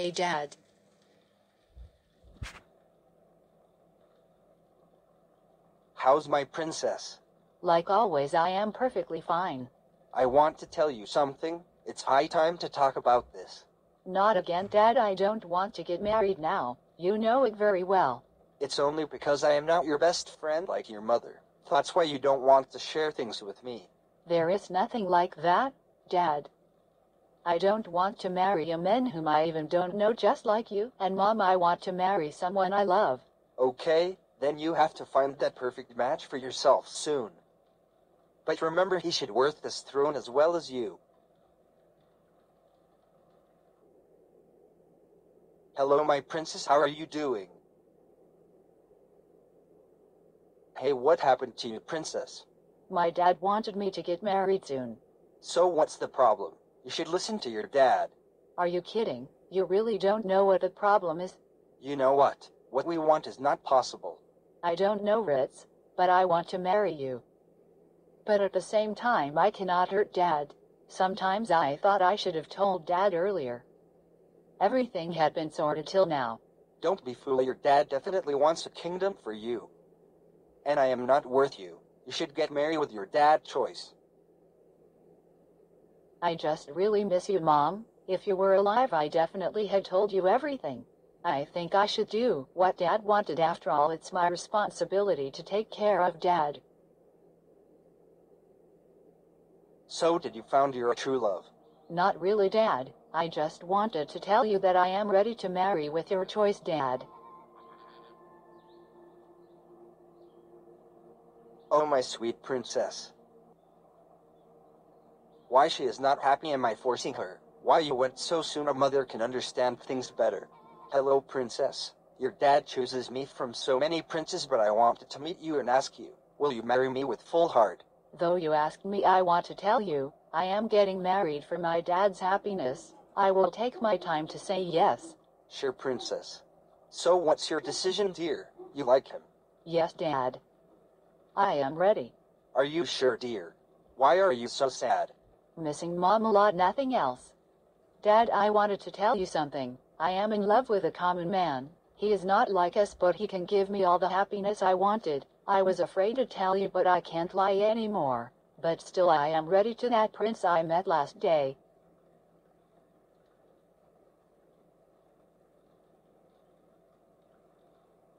Hey Dad. How's my princess? Like always, I am perfectly fine. I want to tell you something. It's high time to talk about this. Not again, Dad. I don't want to get married now. You know it very well. It's only because I am not your best friend like your mother. That's why you don't want to share things with me. There is nothing like that, Dad. I don't want to marry a man whom I even don't know just like you, and Mom, I want to marry someone I love. Okay, then you have to find that perfect match for yourself soon. But remember he should worth this throne as well as you. Hello my princess, how are you doing? Hey, what happened to you, princess? My dad wanted me to get married soon. So what's the problem? You should listen to your dad. Are you kidding? You really don't know what the problem is? You know what? What we want is not possible. I don't know, Ritz, but I want to marry you. But at the same time, I cannot hurt Dad. Sometimes I thought I should have told Dad earlier. Everything had been sorted till now. Don't be fool, your dad definitely wants a kingdom for you. And I am not worth you. You should get married with your dad choice. I just really miss you, Mom. If you were alive, I definitely had told you everything. I think I should do what Dad wanted after all. It's my responsibility to take care of Dad. So did you found your true love? Not really, Dad. I just wanted to tell you that I am ready to marry with your choice, Dad. Oh my sweet princess. Why she is not happy am I forcing her? Why you went so soon a mother can understand things better. Hello princess. Your dad chooses me from so many princes but I wanted to meet you and ask you, will you marry me with full heart? Though you asked me, I want to tell you, I am getting married for my dad's happiness. I will take my time to say yes. Sure princess. So what's your decision dear? You like him? Yes, Dad. I am ready. Are you sure dear? Why are you so sad? Missing Mom a lot, nothing else. Dad, I wanted to tell you something. I am in love with a common man. He is not like us, but he can give me all the happiness I wanted. I was afraid to tell you, but I can't lie anymore. But still, I am ready to that prince I met last day.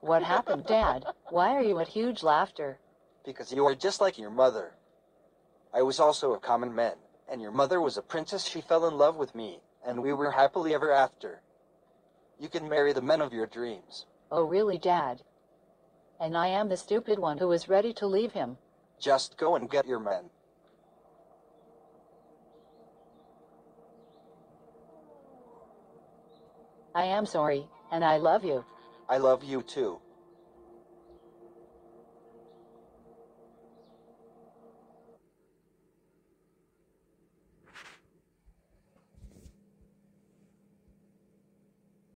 What happened, Dad? Why are you at huge laughter? Because you are just like your mother. I was also a common man, and your mother was a princess. She fell in love with me, and we were happily ever after. You can marry the men of your dreams. Oh, really, Dad? And I am the stupid one who is ready to leave him. Just go and get your men. I am sorry, and I love you. I love you too.